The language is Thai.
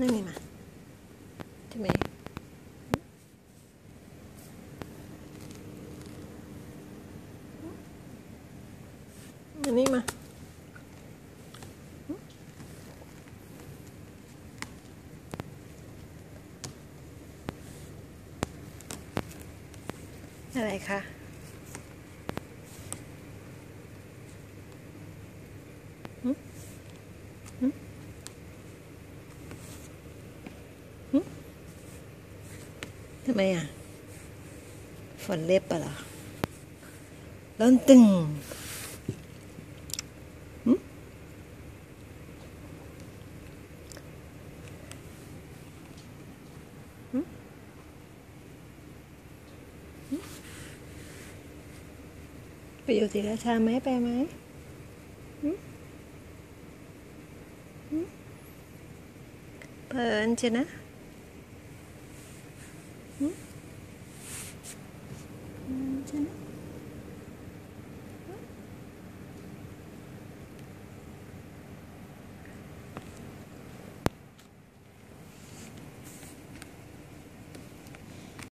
นั่งนี่มาใช่ไหมอันนี้มาอะไรคะทำไมอะฝนเล็บปะเหรอร้อนตึงไปอยู่ศรีราชาไหมไปไหมเพลินใช่นะ หึ